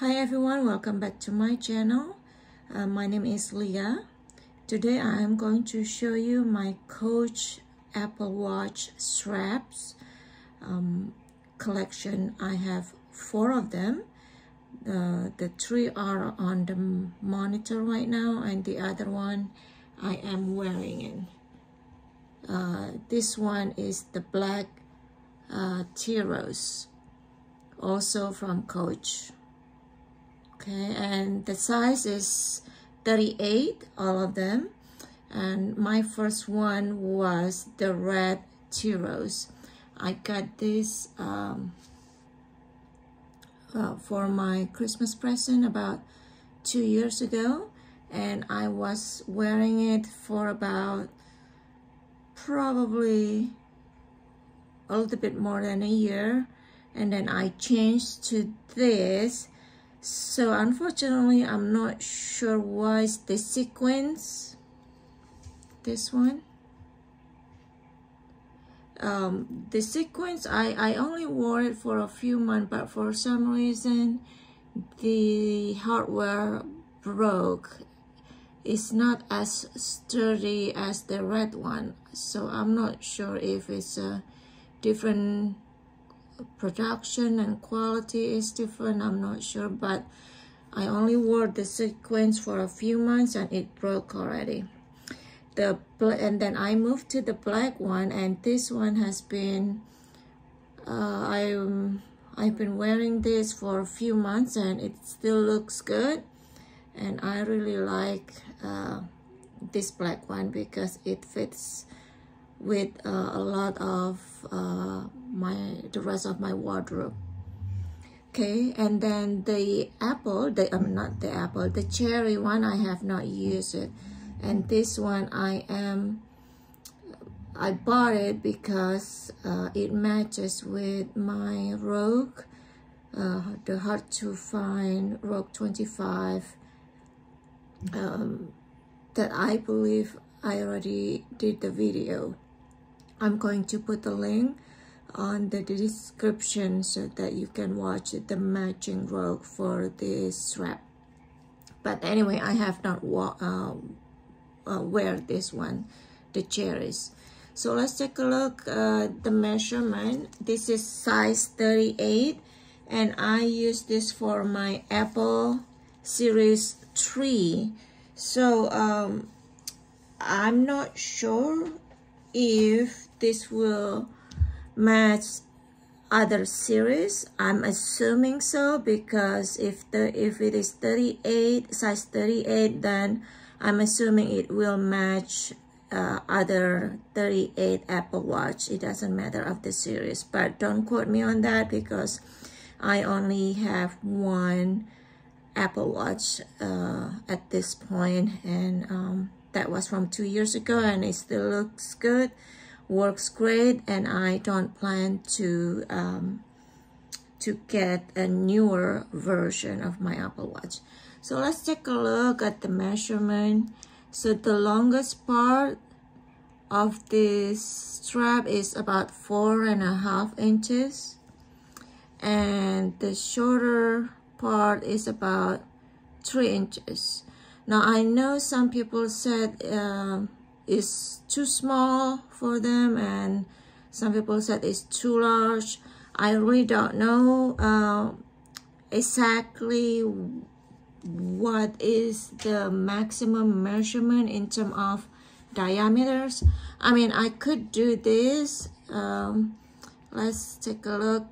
Hi everyone, welcome back to my channel. Uh, my name is Lia. Today I am going to show you my Coach Apple Watch straps um, collection. I have four of them. Uh, the three are on the monitor right now and the other one I am wearing it. Uh, this one is the black uh, Tea Rose, also from Coach okay and the size is 38 all of them. And my first one was the red Tea Rose I got this um, uh, for my Christmas present about two years ago and I was wearing it for about probably a little bit more than a year and then I changed to this so unfortunately I'm not sure why is the sequins this one. Um, the sequins I, I only wore it for a few months but for some reason the hardware broke. It's not as sturdy as the red one so I'm not sure if it's a different production and quality is different i'm not sure but i only wore the sequins for a few months and it broke already. The and then i moved to the black one and this one has been uh, i i've been wearing this for a few months and it still looks good. And i really like uh, this black one because it fits with uh, a lot of uh, my the rest of my wardrobe. Okay and then the apple the I'm um, not the apple the cherry one I have not used it. And this one I am I bought it because uh, it matches with my Rogue uh, the hard to find Rogue 25 um, that I believe I already did the video. I'm going to put the link on the description so that you can watch the matching Rogue for this strap but anyway I have not uh, uh, wear this one the cherries so let's take a look uh, the measurement. This is size 38 and I use this for my Apple series 3 so um, I'm not sure if this will match other series? I'm assuming so because if the if it is 38 size 38 then i'm assuming it will match uh, other 38 apple watch. It doesn't matter of the series. But don't quote me on that because i only have one apple watch uh, at this point and um, that was from two years ago and it still looks good works great and I don't plan to um, to get a newer version of my Apple Watch. So let's take a look at the measurement. So the longest part of this strap is about four and a half inches and the shorter part is about three inches. Now I know some people said um, is too small for them and some people said it's too large. I really don't know uh, exactly what is the maximum measurement in terms of diameters. I mean I could do this um, let's take a look.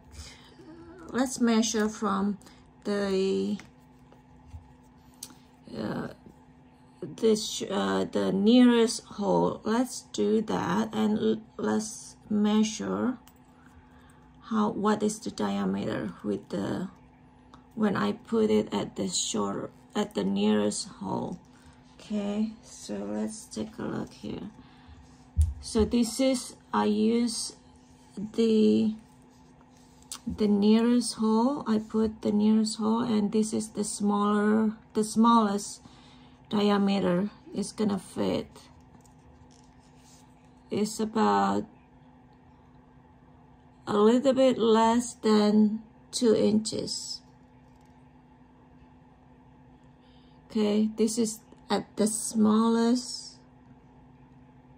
Let's measure from the uh, this uh, the nearest hole. Let's do that and let's measure how what is the diameter with the when I put it at the short at the nearest hole. Okay so let's take a look here. So this is I use the the nearest hole. I put the nearest hole and this is the smaller the smallest diameter is gonna fit. It's about a little bit less than two inches. Okay this is at the smallest.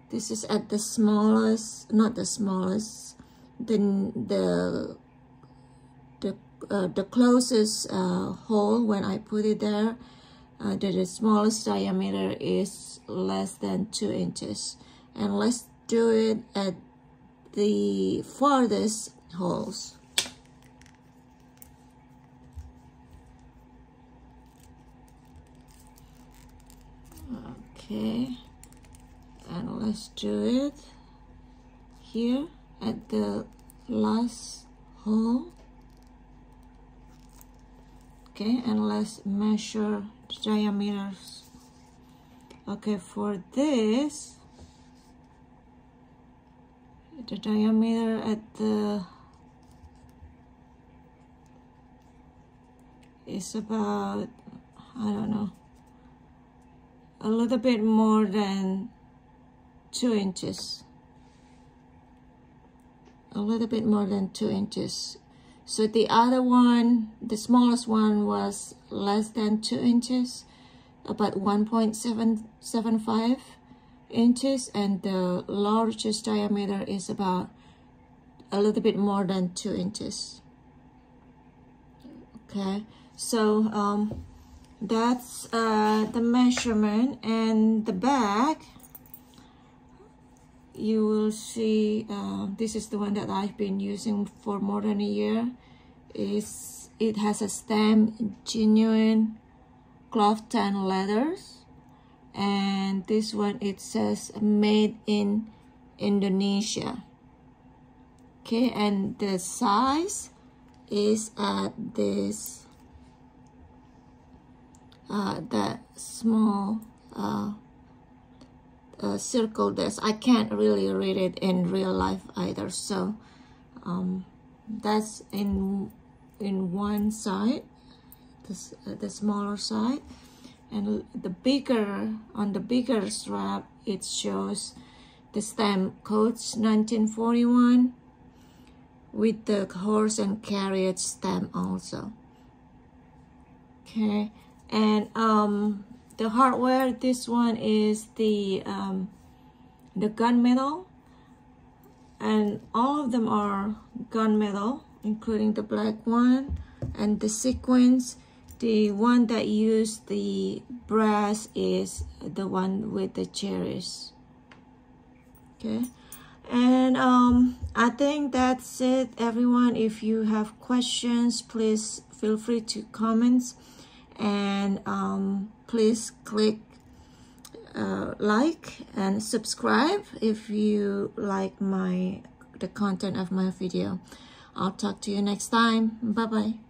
This is at the smallest not the smallest then the the uh, the closest uh, hole when I put it there uh, the, the smallest diameter is less than two inches. And let's do it at the farthest holes. Okay. And let's do it here at the last hole okay and let's measure the diameters. Okay for this the diameter at the is about I don't know a little bit more than two inches. A little bit more than two inches so the other one the smallest one was less than two inches about 1.775 inches and the largest diameter is about a little bit more than two inches. Okay so um that's uh, the measurement and the back you will see uh, this is the one that I've been using for more than a year. Is it has a stem genuine cloth tan leathers. And this one it says made in Indonesia. Okay and the size is at this uh, that small uh, uh, circle this. I can't really read it in real life either. So um, that's in in one side, this, uh, the smaller side. And the bigger, on the bigger strap, it shows the stamp codes 1941 with the horse and carriage stamp also. Okay and um, the hardware this one is the um, the gunmetal and all of them are gunmetal including the black one and the sequins. The one that used the brass is the one with the cherries. Okay. And um, I think that's it everyone. If you have questions please feel free to comment. And um, please click uh, like and subscribe if you like my the content of my video. I'll talk to you next time. Bye bye